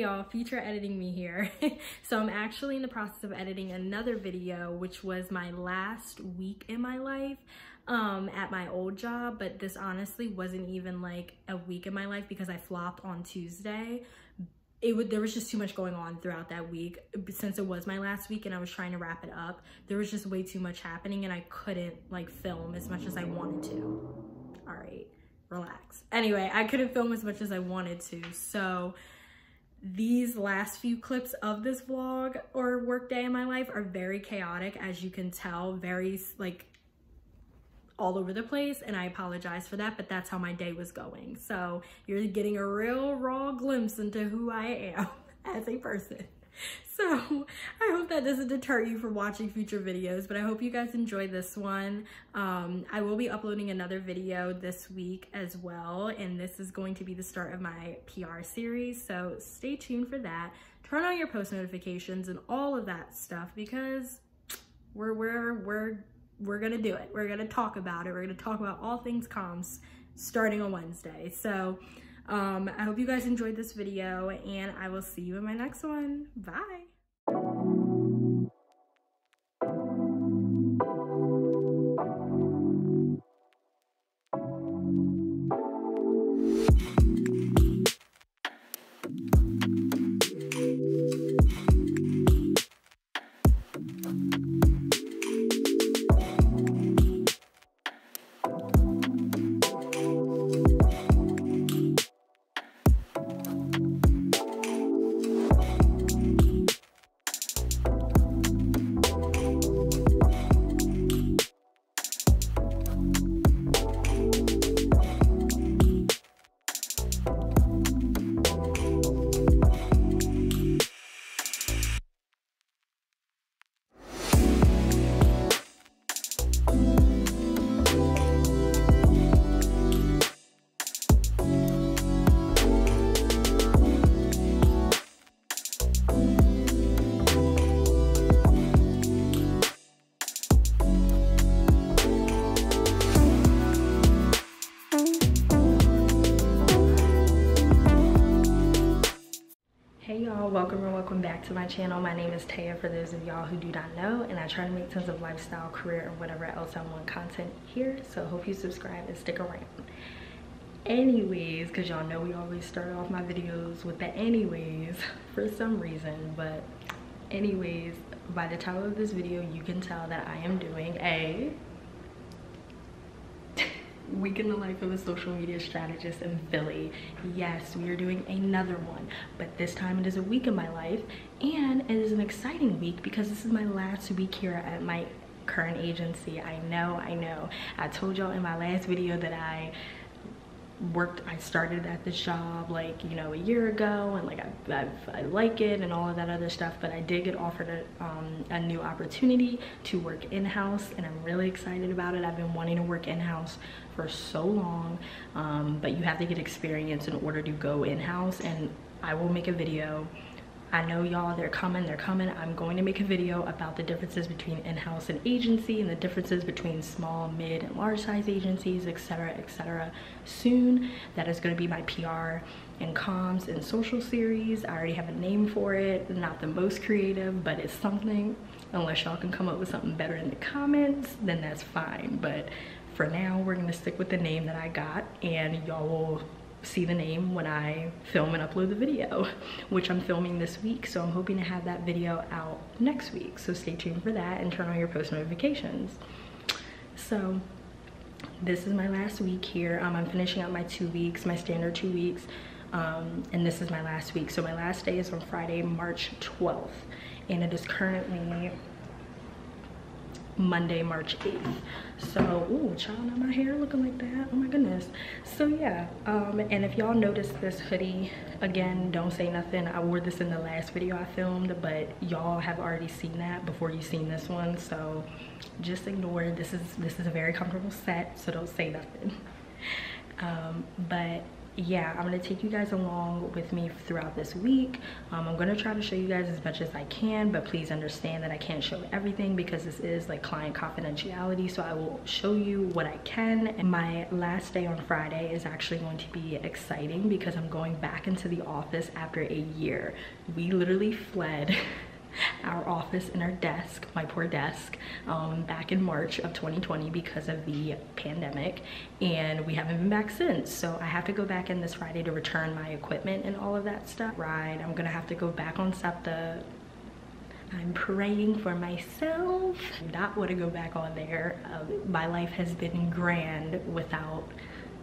Y'all, future editing me here. so I'm actually in the process of editing another video, which was my last week in my life um, at my old job, but this honestly wasn't even like a week in my life because I flopped on Tuesday. It would there was just too much going on throughout that week since it was my last week and I was trying to wrap it up. There was just way too much happening and I couldn't like film as much as I wanted to. All right, relax. Anyway, I couldn't film as much as I wanted to. So these last few clips of this vlog or workday in my life are very chaotic as you can tell very like all over the place and I apologize for that but that's how my day was going. So you're getting a real raw glimpse into who I am as a person so I hope that doesn't deter you from watching future videos, but I hope you guys enjoyed this one. Um, I will be uploading another video this week as well, and this is going to be the start of my PR series, so stay tuned for that. Turn on your post notifications and all of that stuff because we're, we're, we're, we're gonna do it. We're gonna talk about it. We're gonna talk about all things comms starting on Wednesday. So um, I hope you guys enjoyed this video and I will see you in my next one. Bye. Welcome or welcome back to my channel. My name is Tayah for those of y'all who do not know and I try to make tons of lifestyle career and whatever else I want content here so hope you subscribe and stick around. Anyways because y'all know we always start off my videos with the anyways for some reason but anyways by the title of this video you can tell that I am doing a week in the life of a social media strategist in Philly. Yes, we are doing another one, but this time it is a week in my life and it is an exciting week because this is my last week here at my current agency. I know, I know. I told y'all in my last video that I worked i started at this job like you know a year ago and like I, I, I like it and all of that other stuff but i did get offered a, um, a new opportunity to work in-house and i'm really excited about it. I've been wanting to work in-house for so long um, but you have to get experience in order to go in-house and i will make a video I know y'all, they're coming, they're coming. I'm going to make a video about the differences between in-house and agency and the differences between small, mid, and large size agencies, etc., etc. soon. That is gonna be my PR and comms and social series. I already have a name for it. Not the most creative, but it's something. Unless y'all can come up with something better in the comments, then that's fine. But for now, we're gonna stick with the name that I got and y'all will see the name when I film and upload the video, which I'm filming this week. So I'm hoping to have that video out next week. So stay tuned for that and turn on your post notifications. So this is my last week here. Um, I'm finishing up my two weeks, my standard two weeks. Um, and this is my last week. So my last day is on Friday, March 12th. And it is currently Monday, March 8th. So, ooh, child, now my hair looking like that. Oh my goodness. So yeah, um, and if y'all noticed this hoodie, again, don't say nothing. I wore this in the last video I filmed, but y'all have already seen that before you seen this one. So just ignore. This is, this is a very comfortable set, so don't say nothing. Um, but yeah i'm gonna take you guys along with me throughout this week. Um, i'm gonna try to show you guys as much as i can but please understand that i can't show everything because this is like client confidentiality so i will show you what i can. And my last day on friday is actually going to be exciting because i'm going back into the office after a year. We literally fled our office and our desk, my poor desk, um, back in March of 2020 because of the pandemic. And we haven't been back since. So I have to go back in this Friday to return my equipment and all of that stuff. Right, I'm gonna have to go back on SEPTA I'm praying for myself. Not want to go back on there. Um, my life has been grand without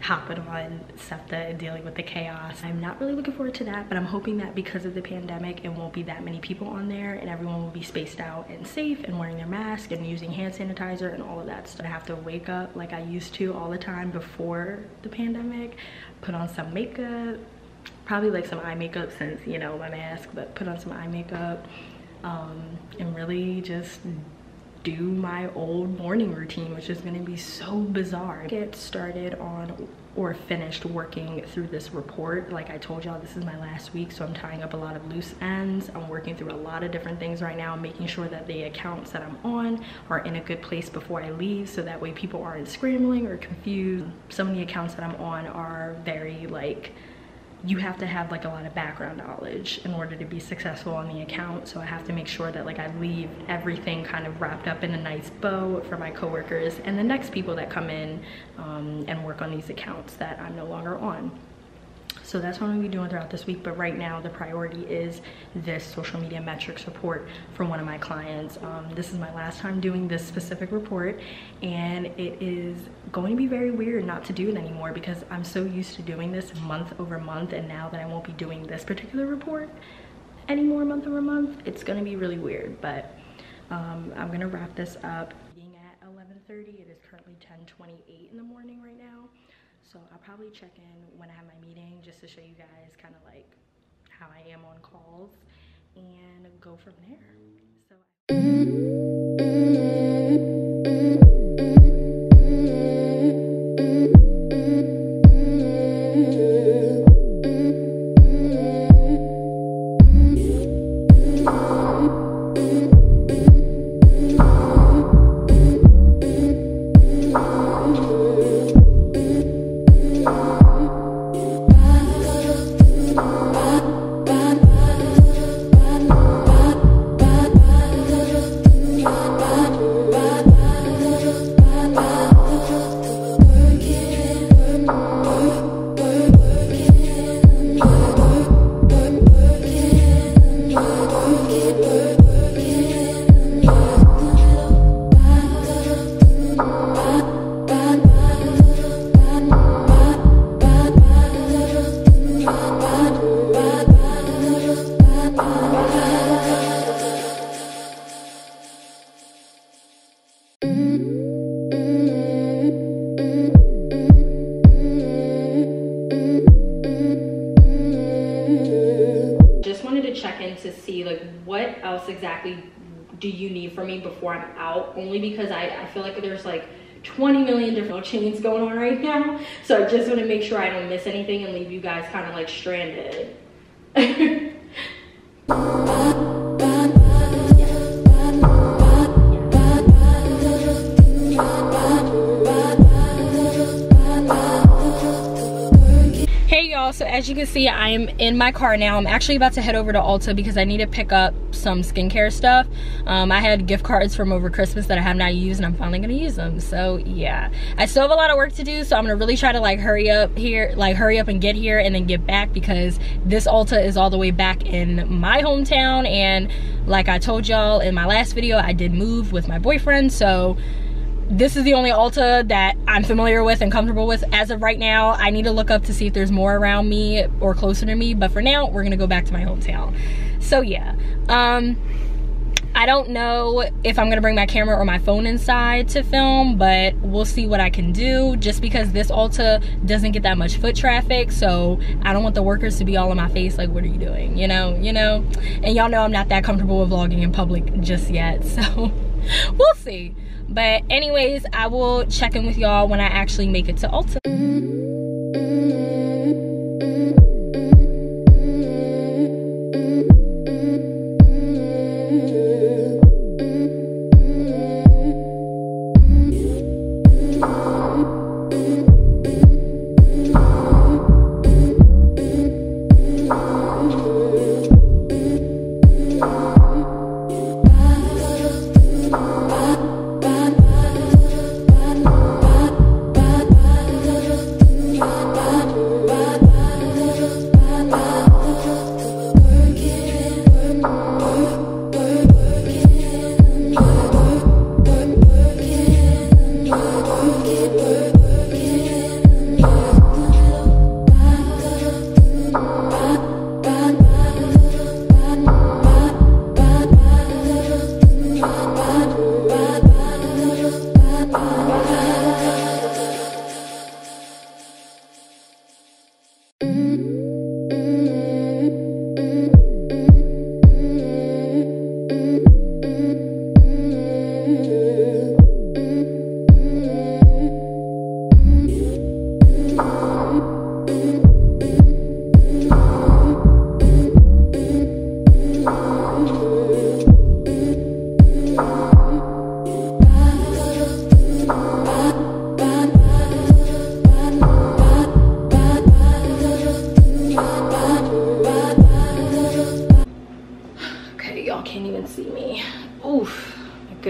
hopping on SEPTA and dealing with the chaos. I'm not really looking forward to that, but I'm hoping that because of the pandemic, it won't be that many people on there and everyone will be spaced out and safe and wearing their mask and using hand sanitizer and all of that stuff. I have to wake up like I used to all the time before the pandemic, put on some makeup, probably like some eye makeup since, you know, my mask, but put on some eye makeup um, and really just do my old morning routine, which is gonna be so bizarre. Get started on or finished working through this report. Like I told y'all, this is my last week, so I'm tying up a lot of loose ends. I'm working through a lot of different things right now, making sure that the accounts that I'm on are in a good place before I leave, so that way people aren't scrambling or confused. Some of the accounts that I'm on are very like, you have to have like a lot of background knowledge in order to be successful on the account. So I have to make sure that like I leave everything kind of wrapped up in a nice bow for my coworkers and the next people that come in um, and work on these accounts that I'm no longer on. So that's what I'm gonna be doing throughout this week. But right now the priority is this social media metrics report from one of my clients. Um, this is my last time doing this specific report and it is going to be very weird not to do it anymore because I'm so used to doing this month over month and now that I won't be doing this particular report anymore month over month, it's gonna be really weird. But um, I'm gonna wrap this up. Being at 11.30, it is currently 10.28 in the morning right now. So I'll probably check in when I have my meeting just to show you guys kind of like how I am on calls and go from there. So. There's like 20 million different chains going on right now. So I just want to make sure I don't miss anything and leave you guys kind of like stranded. as you can see i am in my car now. I'm actually about to head over to ulta because i need to pick up some skincare stuff. Um, i had gift cards from over christmas that i have not used and i'm finally gonna use them. So yeah. I still have a lot of work to do so i'm gonna really try to like hurry up here like hurry up and get here and then get back because this ulta is all the way back in my hometown. And like i told y'all in my last video i did move with my boyfriend so this is the only Ulta that I'm familiar with and comfortable with as of right now. I need to look up to see if there's more around me or closer to me, but for now, we're gonna go back to my hometown. So yeah, um, I don't know if I'm gonna bring my camera or my phone inside to film, but we'll see what I can do just because this Ulta doesn't get that much foot traffic. So I don't want the workers to be all in my face like, what are you doing? You know, you know? And y'all know I'm not that comfortable with vlogging in public just yet. So we'll see but anyways i will check in with y'all when i actually make it to ulta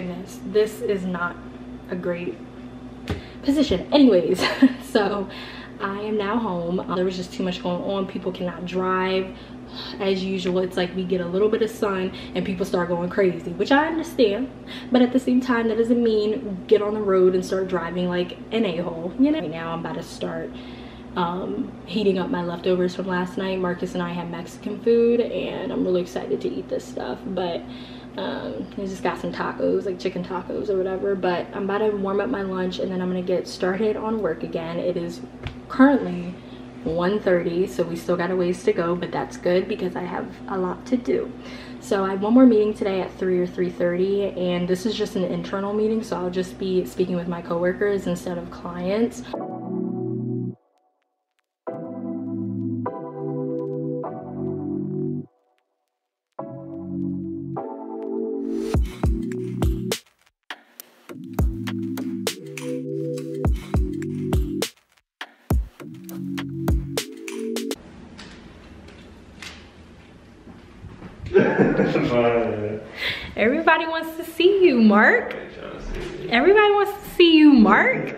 this is not a great position. Anyways, so I am now home. Um, there was just too much going on. People cannot drive as usual it's like we get a little bit of sun and people start going crazy which i understand but at the same time that doesn't mean get on the road and start driving like an a-hole you know now i'm about to start um, heating up my leftovers from last night marcus and i had mexican food and i'm really excited to eat this stuff but um, I just got some tacos, like chicken tacos or whatever. But I'm about to warm up my lunch and then I'm gonna get started on work again. It is currently 1.30, so we still got a ways to go, but that's good because I have a lot to do. So I have one more meeting today at 3 or 3.30, and this is just an internal meeting, so I'll just be speaking with my coworkers instead of clients. Uh, Everybody wants to see you, Mark. Everybody wants to see you, Mark.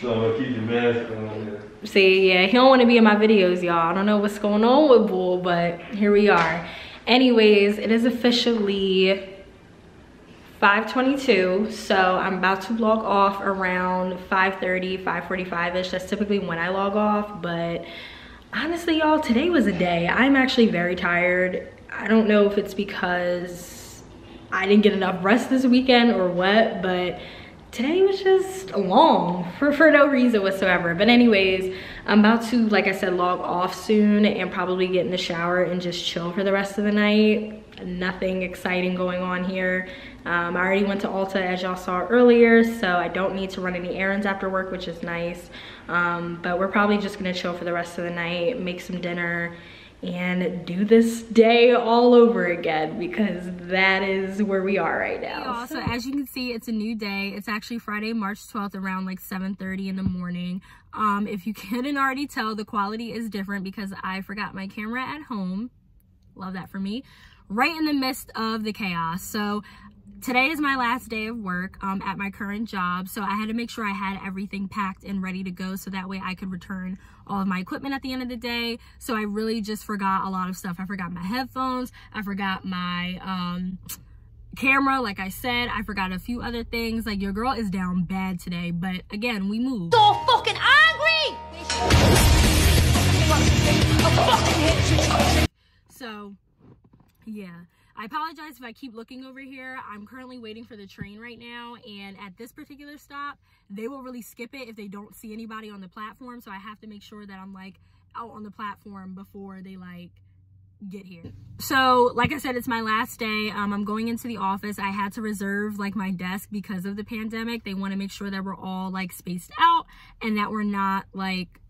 so keep your mask on. See, yeah, he don't want to be in my videos, y'all. I don't know what's going on with Bull, but here we are. Anyways, it is officially 5.22, so I'm about to log off around 5.30, 5.45ish. That's typically when I log off, but honestly, y'all, today was a day. I'm actually very tired. I don't know if it's because I didn't get enough rest this weekend or what, but today was just long for, for no reason whatsoever. But anyways, I'm about to, like I said, log off soon and probably get in the shower and just chill for the rest of the night. Nothing exciting going on here. Um, I already went to Ulta as y'all saw earlier, so I don't need to run any errands after work, which is nice. Um, but we're probably just gonna chill for the rest of the night, make some dinner, and do this day all over again because that is where we are right now. so as you can see, it's a new day. It's actually Friday, March 12th around like 7.30 in the morning. Um, if you couldn't already tell, the quality is different because I forgot my camera at home. Love that for me. Right in the midst of the chaos. So today is my last day of work um, at my current job so i had to make sure i had everything packed and ready to go so that way i could return all of my equipment at the end of the day. So i really just forgot a lot of stuff. I forgot my headphones. I forgot my um, camera like i said. I forgot a few other things. Like your girl is down bad today but again we moved so fucking angry! So yeah I apologize if I keep looking over here. I'm currently waiting for the train right now. And at this particular stop, they will really skip it if they don't see anybody on the platform. So I have to make sure that I'm like out on the platform before they like get here. So like I said, it's my last day. Um, I'm going into the office. I had to reserve like my desk because of the pandemic. They want to make sure that we're all like spaced out and that we're not like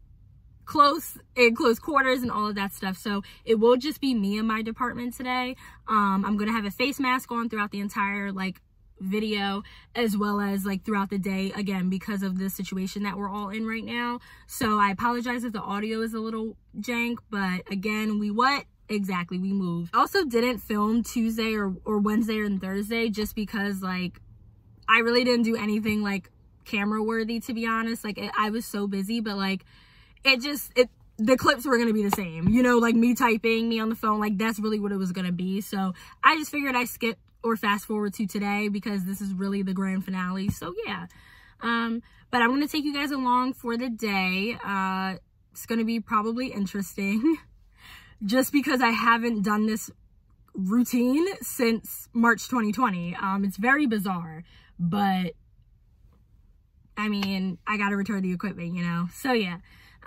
close in close quarters and all of that stuff. So it will just be me and my department today. Um i'm gonna have a face mask on throughout the entire like video as well as like throughout the day again because of the situation that we're all in right now. So i apologize if the audio is a little jank but again we what? Exactly we moved. Also didn't film tuesday or, or wednesday and thursday just because like i really didn't do anything like camera worthy to be honest. Like it, i was so busy but like it just it the clips were gonna be the same. You know like me typing me on the phone like that's really what it was gonna be. So i just figured i skip or fast forward to today because this is really the grand finale. So yeah. Um but i'm gonna take you guys along for the day. Uh it's gonna be probably interesting just because i haven't done this routine since march 2020 um it's very bizarre but i mean i gotta return the equipment you know? So yeah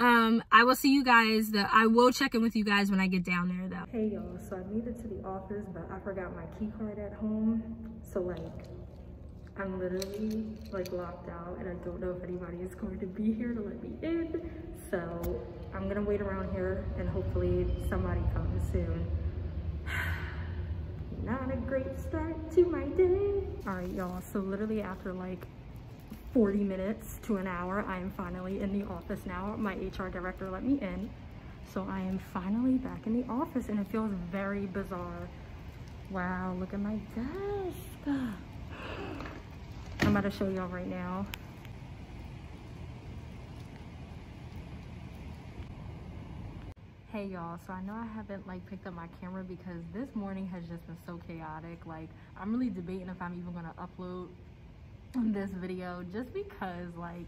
um i will see you guys the i will check in with you guys when i get down there though. Hey y'all. So i made it to the office but i forgot my key card at home. So like i'm literally like locked out and i don't know if anybody is going to be here to let me in. So i'm gonna wait around here and hopefully somebody comes soon. Not a great start to my day. All right y'all. So literally after like 40 minutes to an hour. I am finally in the office now. My HR director let me in. So I am finally back in the office and it feels very bizarre. Wow, look at my desk. I'm about to show y'all right now. Hey y'all, so I know I haven't like picked up my camera because this morning has just been so chaotic. Like I'm really debating if I'm even gonna upload this video just because like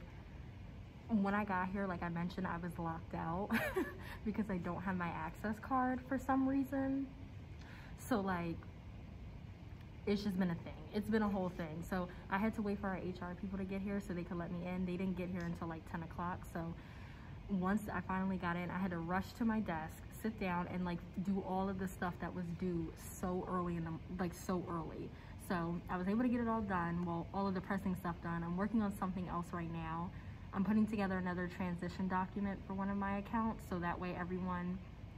when I got here, like I mentioned, I was locked out because I don't have my access card for some reason. So like it's just been a thing. It's been a whole thing. So I had to wait for our HR people to get here so they could let me in. They didn't get here until like 10 o'clock. So once I finally got in, I had to rush to my desk, sit down and like do all of the stuff that was due so early in the, like so early. So I was able to get it all done, well, all of the pressing stuff done. I'm working on something else right now. I'm putting together another transition document for one of my accounts so that way everyone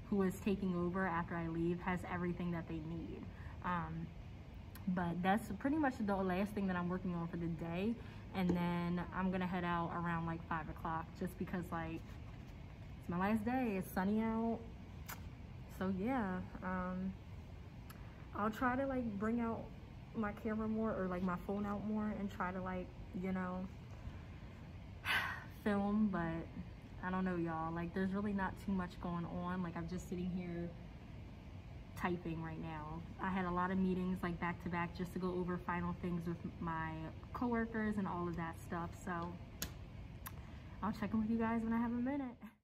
who is taking over after I leave has everything that they need. Um, but that's pretty much the last thing that I'm working on for the day and then I'm gonna head out around like five o'clock just because like it's my last day it's sunny out so yeah um I'll try to like bring out my camera more or like my phone out more and try to like you know film but I don't know y'all like there's really not too much going on like I'm just sitting here typing right now. I had a lot of meetings like back to back just to go over final things with my coworkers and all of that stuff. So I'll check in with you guys when I have a minute.